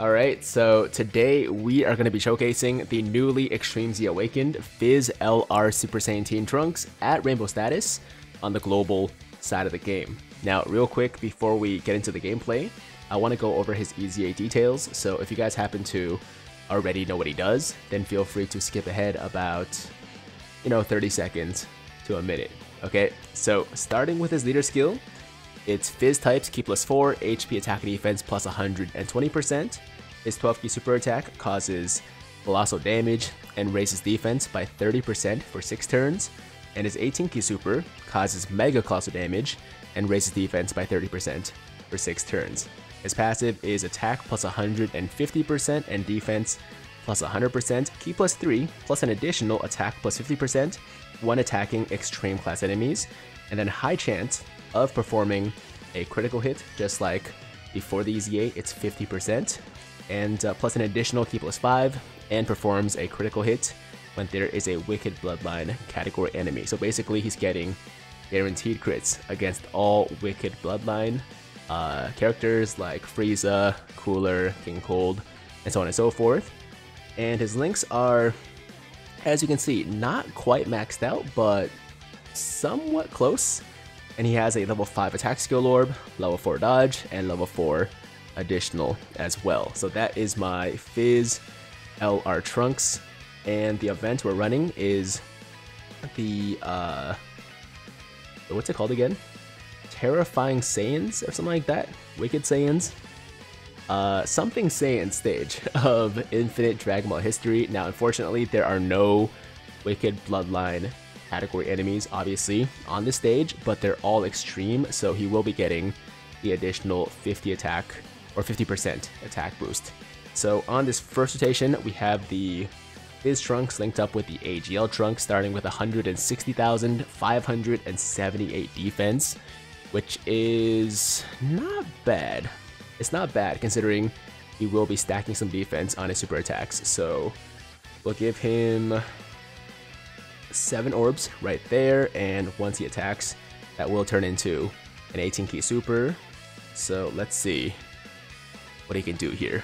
Alright, so today we are going to be showcasing the newly Extreme Z Awakened Fizz LR Super Saiyan Teen Trunks at Rainbow Status on the global side of the game. Now, real quick before we get into the gameplay, I want to go over his EZA details, so if you guys happen to already know what he does, then feel free to skip ahead about, you know, 30 seconds to a minute. Okay, so starting with his leader skill, its Fizz types Ki plus 4, HP attack and defense plus 120%. His 12 Ki super attack causes colossal damage and raises defense by 30% for 6 turns. And his 18 Ki super causes mega colossal damage and raises defense by 30% for 6 turns. His passive is attack plus 150% and defense plus 100%, Ki plus 3 plus an additional attack plus 50% when attacking extreme class enemies, and then high chance of performing a critical hit, just like before the EZA, it's 50%, and uh, plus an additional Ki plus 5, and performs a critical hit when there is a Wicked Bloodline category enemy. So basically, he's getting guaranteed crits against all Wicked Bloodline uh, characters like Frieza, Cooler, King Cold, and so on and so forth. And his links are, as you can see, not quite maxed out, but somewhat close and he has a level 5 attack skill orb, level 4 dodge, and level 4 additional as well. So that is my Fizz LR Trunks, and the event we're running is the, uh, what's it called again? Terrifying Saiyans or something like that? Wicked Saiyans? Uh, something Saiyan stage of Infinite Dragon Ball history. Now, unfortunately, there are no Wicked Bloodline category enemies, obviously, on the stage, but they're all extreme, so he will be getting the additional 50 attack or 50% attack boost. So on this first rotation, we have the Fizz Trunks linked up with the AGL Trunks, starting with 160,578 defense, which is not bad. It's not bad considering he will be stacking some defense on his super attacks. So we'll give him seven orbs right there, and once he attacks, that will turn into an 18 Ki super. So let's see what he can do here.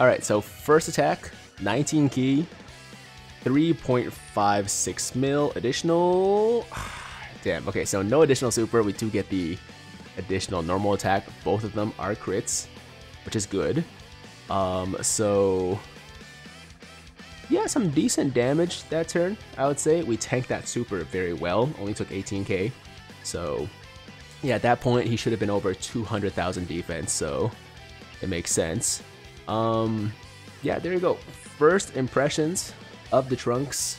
Alright, so first attack, 19 Ki, 3.56 mil additional. Damn, okay, so no additional super. We do get the additional normal attack. Both of them are crits, which is good. Um, so yeah, some decent damage that turn, I would say. We tanked that super very well, only took 18k. So, yeah, at that point, he should have been over 200,000 defense, so it makes sense. Um, yeah, there you go. First impressions of the Trunks.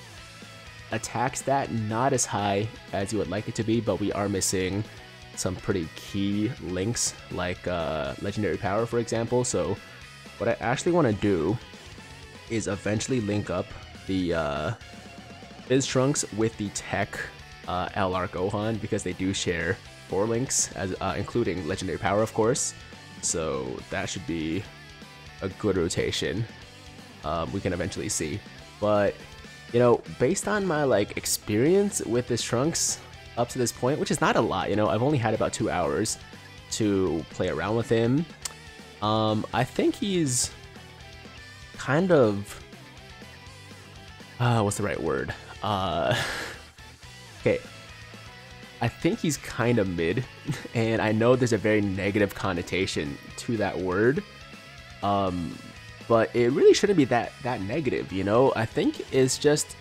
Attack stat not as high as you would like it to be, but we are missing some pretty key links, like uh, Legendary Power, for example. So, what I actually want to do is eventually link up the uh, Fizz Trunks with the Tech uh, LR Gohan because they do share four links, as uh, including Legendary Power, of course. So that should be a good rotation. Um, we can eventually see, but you know, based on my like experience with this Trunks up to this point, which is not a lot, you know, I've only had about two hours to play around with him. Um, I think he's kind of uh, what's the right word? Uh, okay, I think he's kind of mid, and I know there's a very negative connotation to that word, um, but it really shouldn't be that that negative. You know, I think it's just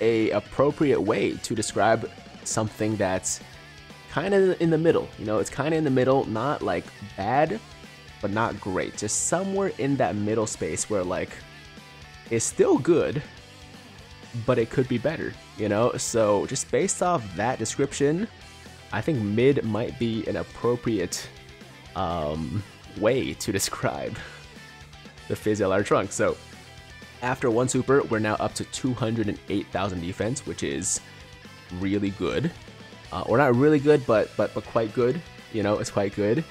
a appropriate way to describe something that's kind of in the middle. You know, it's kind of in the middle, not like bad, but not great. Just somewhere in that middle space where like it's still good, but it could be better, you know? So just based off that description, I think mid might be an appropriate um, way to describe the Fizz LR trunk. So after one super, we're now up to 208,000 defense, which is really good. Uh, or not really good, but but but quite good. You know, it's quite good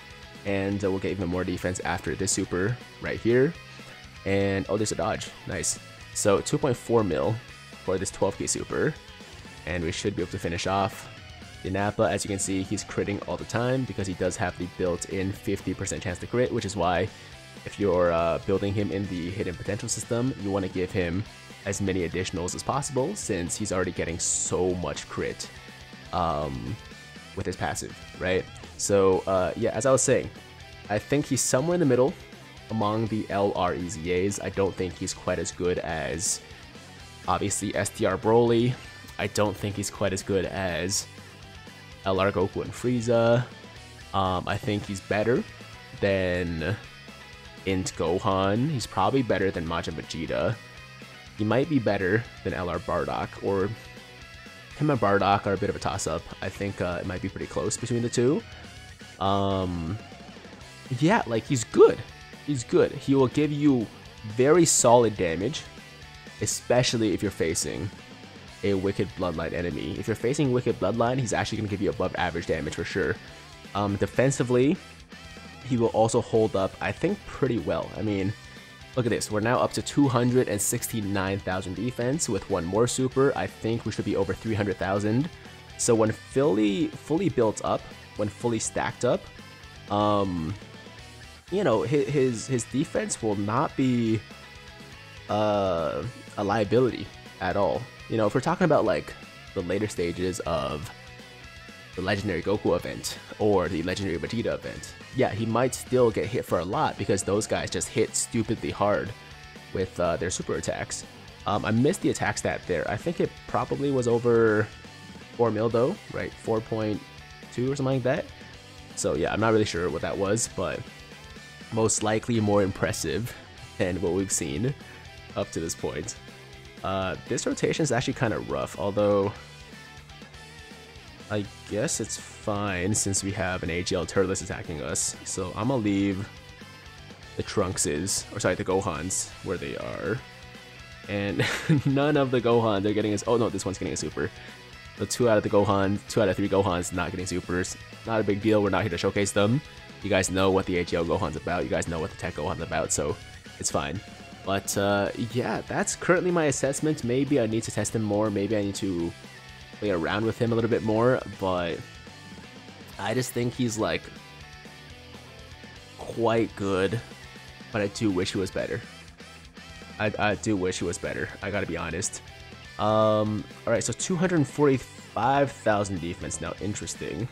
and uh, we'll get even more defense after this super right here. And oh, there's a dodge. Nice. So 2.4 mil for this 12k super, and we should be able to finish off. The Nappa, as you can see, he's critting all the time because he does have the built-in 50% chance to crit, which is why if you're uh, building him in the hidden potential system, you want to give him as many additionals as possible since he's already getting so much crit um, with his passive, right? So uh, yeah, as I was saying, I think he's somewhere in the middle among the LREZAs. I don't think he's quite as good as obviously STR Broly. I don't think he's quite as good as LR Goku and Frieza. Um, I think he's better than Int Gohan. He's probably better than Majin Vegeta. He might be better than LR Bardock, or him and Bardock are a bit of a toss-up. I think uh, it might be pretty close between the two. Um, yeah, like he's good. He's good. He will give you very solid damage, especially if you're facing a Wicked Bloodline enemy. If you're facing Wicked Bloodline, he's actually going to give you above average damage for sure. Um, defensively, he will also hold up, I think, pretty well. I mean, look at this. We're now up to 269,000 defense with one more super. I think we should be over 300,000. So when fully fully built up, when fully stacked up, um, you know, his his defense will not be uh, a liability at all. You know, if we're talking about like the later stages of the legendary Goku event or the legendary Vegeta event, yeah, he might still get hit for a lot because those guys just hit stupidly hard with uh, their super attacks. Um, I missed the attack stat there. I think it probably was over 4 mil though, right? 4.2 or something like that. So yeah, I'm not really sure what that was, but most likely more impressive than what we've seen up to this point. Uh, this rotation is actually kind of rough, although I guess it's fine since we have an AGL Turles attacking us. So I'm gonna leave the Trunkses, or sorry, the Gohans where they are. And none of the Gohans are getting us. Oh no, this one's getting a super. So two out of the Gohan, two out of three Gohans not getting supers. Not a big deal. We're not here to showcase them. You guys know what the AGL Gohan's about. You guys know what the Tech Gohan's about, so it's fine. But uh, yeah, that's currently my assessment. Maybe I need to test him more. Maybe I need to play around with him a little bit more. But I just think he's like quite good. But I do wish he was better. I, I do wish he was better. I gotta be honest. Um, all right, so 245,000 defense now. Interesting.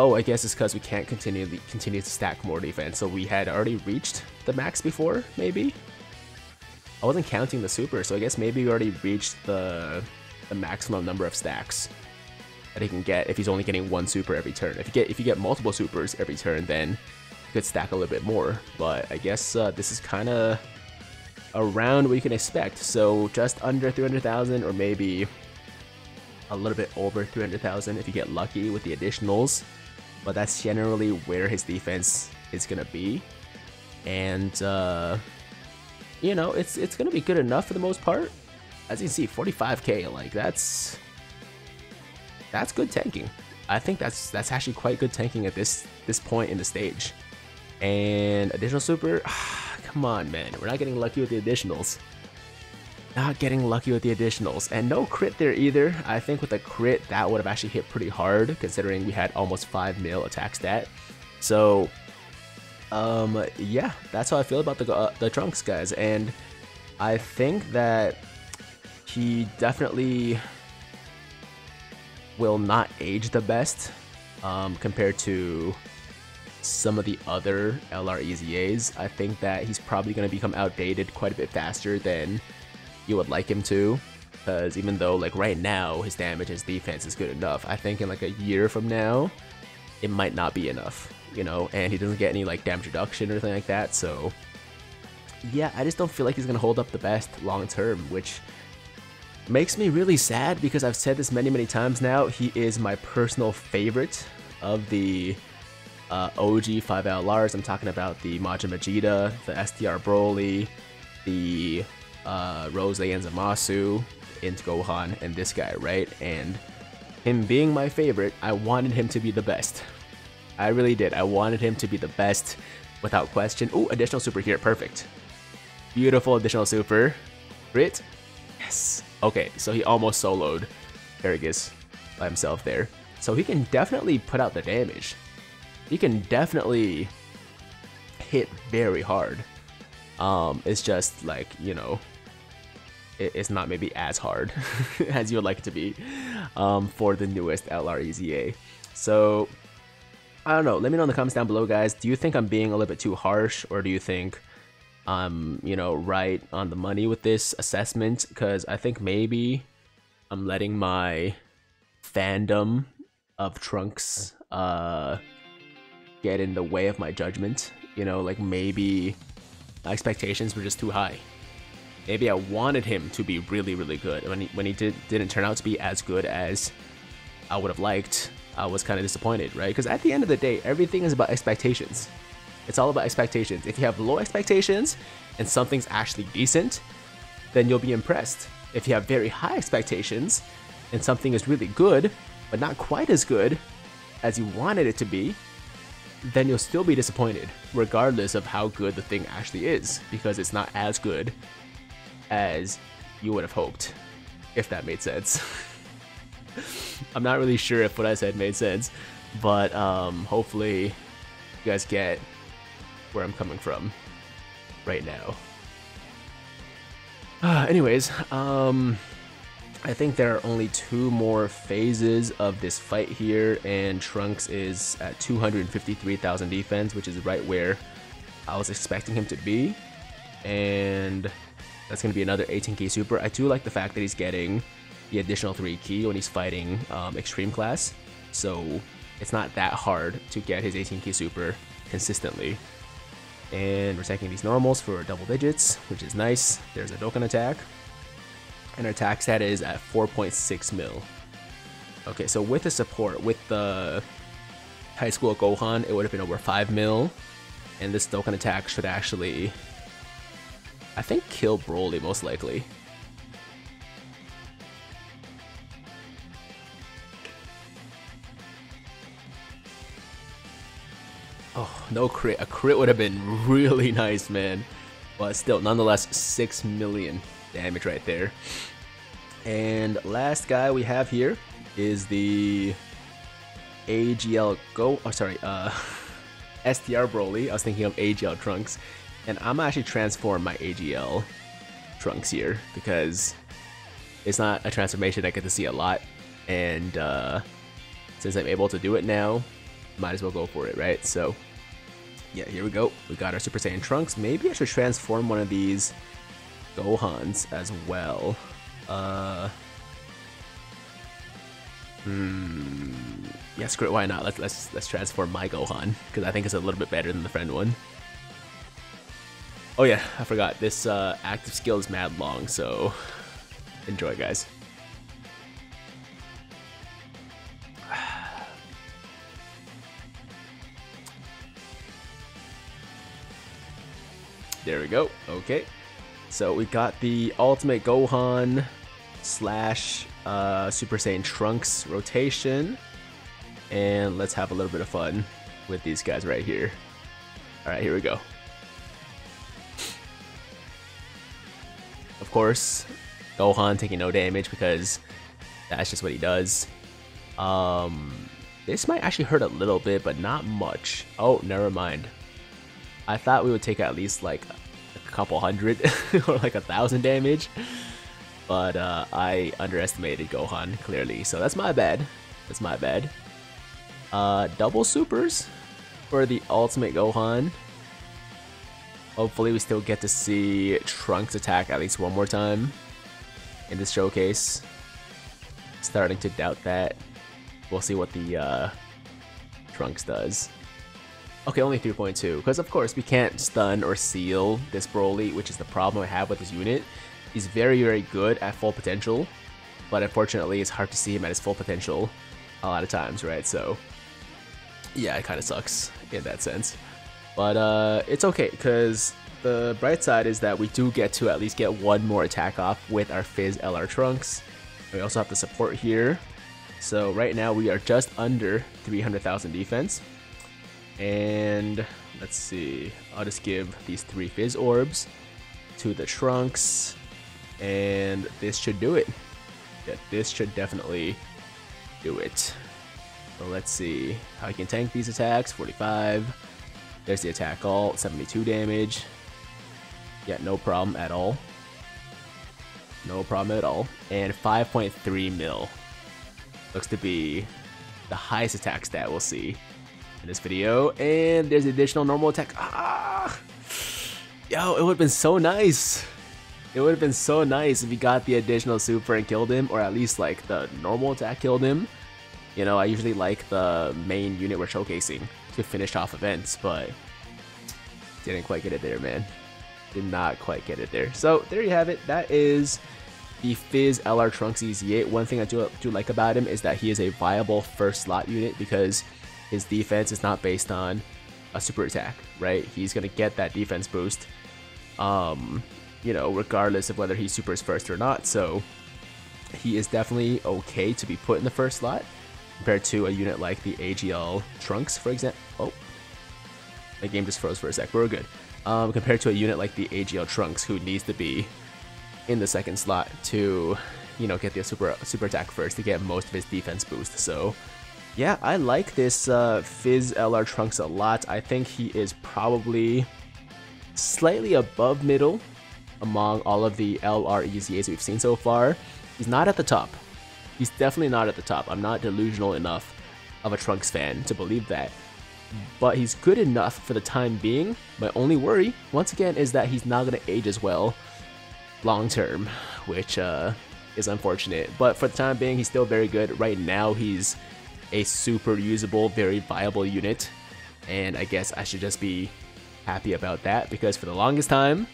Oh, I guess it's because we can't continue continue to stack more defense. So we had already reached the max before, maybe. I wasn't counting the super, so I guess maybe we already reached the the maximum number of stacks that he can get if he's only getting one super every turn. If you get if you get multiple supers every turn, then you could stack a little bit more. But I guess uh, this is kind of around what you can expect. So just under 300,000 or maybe a little bit over 300,000 if you get lucky with the additionals but that's generally where his defense is gonna be. And uh, you know, it's it's gonna be good enough for the most part. As you can see, 45k, like that's that's good tanking. I think that's that's actually quite good tanking at this this point in the stage. And additional super, come on, man, we're not getting lucky with the additionals. Not getting lucky with the additionals. And no crit there either. I think with a crit, that would have actually hit pretty hard, considering we had almost 5 mil attack stat. So, um, yeah, that's how I feel about the, uh, the Trunks, guys. And I think that he definitely will not age the best um, compared to some of the other LREZAs. I think that he's probably going to become outdated quite a bit faster than you would like him to. Because even though, like, right now, his damage, his defense is good enough, I think in, like, a year from now, it might not be enough, you know? And he doesn't get any, like, damage reduction or anything like that, so... Yeah, I just don't feel like he's gonna hold up the best long term, which makes me really sad because I've said this many, many times now. He is my personal favorite of the uh, OG 5LRs. I'm talking about the Majin Vegeta, the STR Broly, the uh, Rose Zamasu into Gohan and this guy, right? And him being my favorite, I wanted him to be the best. I really did. I wanted him to be the best without question. Oh, additional super here. Perfect. Beautiful additional super. Crit. Yes. Okay, so he almost soloed Paragus by himself there. So he can definitely put out the damage. He can definitely hit very hard. Um, it's just like, you know, it, it's not maybe as hard as you would like it to be um, for the newest LREZA. So, I don't know. Let me know in the comments down below, guys. Do you think I'm being a little bit too harsh, or do you think I'm, you know, right on the money with this assessment? Because I think maybe I'm letting my fandom of Trunks uh, get in the way of my judgment. You know, like maybe my expectations were just too high. Maybe I wanted him to be really, really good. When he, when he did, didn't turn out to be as good as I would have liked, I was kind of disappointed, right? Because at the end of the day, everything is about expectations. It's all about expectations. If you have low expectations and something's actually decent, then you'll be impressed. If you have very high expectations and something is really good, but not quite as good as you wanted it to be, then you'll still be disappointed, regardless of how good the thing actually is, because it's not as good as you would have hoped, if that made sense. I'm not really sure if what I said made sense, but um, hopefully you guys get where I'm coming from right now. Uh, anyways, um, I think there are only two more phases of this fight here, and Trunks is at 253,000 defense, which is right where I was expecting him to be. And that's going to be another 18 Ki super. I do like the fact that he's getting the additional 3 Ki when he's fighting um, Extreme Class, so it's not that hard to get his 18 Ki super consistently. And we're taking these normals for double digits, which is nice. There's a Dokkan attack. And our attack stat is at 4.6 mil. Okay, so with the support, with the High School Gohan, it would have been over 5 mil. And this Dokkan attack should actually, I think, kill Broly most likely. Oh, no crit. A crit would have been really nice, man. But still, nonetheless, 6 million damage right there. And last guy we have here is the AGL Go. Oh, sorry, uh, STR Broly. I was thinking of AGL Trunks. And I'm actually transform my AGL Trunks here because it's not a transformation I get to see a lot. And uh, since I'm able to do it now, might as well go for it, right? So yeah, here we go. We got our Super Saiyan Trunks. Maybe I should transform one of these Gohans as well. Uh, hmm. Yeah, screw it. Why not? Let's let's let's transform my Gohan because I think it's a little bit better than the friend one. Oh yeah, I forgot. This uh, active skill is mad long, so enjoy, guys. There we go. Okay. So we got the Ultimate Gohan slash uh, Super Saiyan Trunks rotation. And let's have a little bit of fun with these guys right here. Alright, here we go. Of course, Gohan taking no damage because that's just what he does. Um, this might actually hurt a little bit, but not much. Oh, never mind. I thought we would take at least like a couple hundred or like a thousand damage. But uh, I underestimated Gohan, clearly. So that's my bad. That's my bad. Uh, double supers for the Ultimate Gohan. Hopefully we still get to see Trunks attack at least one more time in this showcase. Starting to doubt that. We'll see what the uh, Trunks does. Okay, only 3.2, because of course we can't stun or seal this Broly, which is the problem I have with this unit. He's very, very good at full potential, but unfortunately it's hard to see him at his full potential a lot of times, right? So, yeah, it kind of sucks in that sense. But uh, it's okay, because the bright side is that we do get to at least get one more attack off with our Fizz LR Trunks. We also have the support here. So right now we are just under 300,000 defense. And let's see, I'll just give these three Fizz Orbs to the Trunks, and this should do it. Yeah, this should definitely do it. So let's see how I can tank these attacks, 45. There's the attack all, 72 damage. Yeah, no problem at all. No problem at all. And 5.3 mil. Looks to be the highest attack stat we'll see this video. And there's additional normal attack. Ah! Yo, it would have been so nice. It would have been so nice if he got the additional super and killed him, or at least like the normal attack killed him. You know, I usually like the main unit we're showcasing to finish off events, but didn't quite get it there, man. Did not quite get it there. So there you have it. That is the Fizz LR Trunks EZA. One thing I do, do like about him is that he is a viable first slot unit because his defense is not based on a super attack, right? He's gonna get that defense boost, um, you know, regardless of whether he supers first or not. So he is definitely okay to be put in the first slot compared to a unit like the AGL Trunks, for example. Oh, the game just froze for a sec. We're good. Um, compared to a unit like the AGL Trunks, who needs to be in the second slot to, you know, get the super super attack first to get most of his defense boost. So, yeah, I like this uh, Fizz LR Trunks a lot. I think he is probably slightly above middle among all of the LR EZAs we've seen so far. He's not at the top. He's definitely not at the top. I'm not delusional enough of a Trunks fan to believe that. But he's good enough for the time being. My only worry, once again, is that he's not going to age as well long term, which uh, is unfortunate. But for the time being, he's still very good. Right now, he's a super usable, very viable unit. And I guess I should just be happy about that because for the longest time,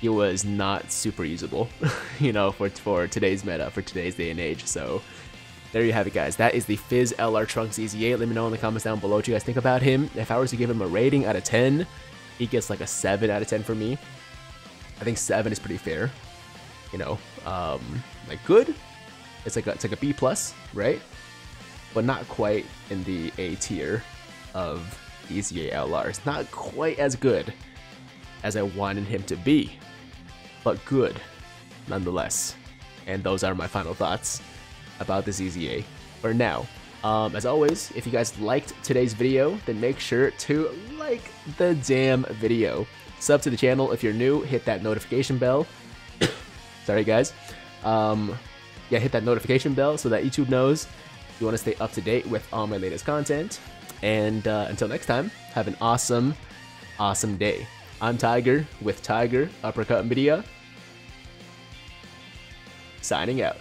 he was not super usable, you know, for, for today's meta, for today's day and age. So there you have it, guys. That is the Fizz LR Trunks EZA. Let me know in the comments down below what you guys think about him. If I were to give him a rating out of 10, he gets like a 7 out of 10 for me. I think seven is pretty fair. You know, um, like good. It's like a, it's like a B plus, right? But not quite in the A tier of LR. It's not quite as good as I wanted him to be, but good nonetheless. And those are my final thoughts about this EZA for now. Um, as always, if you guys liked today's video, then make sure to like the damn video. Sub to the channel if you're new, hit that notification bell. Sorry, guys. Um, yeah, hit that notification bell so that YouTube knows you want to stay up to date with all my latest content. And uh, until next time, have an awesome, awesome day. I'm Tiger with Tiger Uppercut Media. Signing out.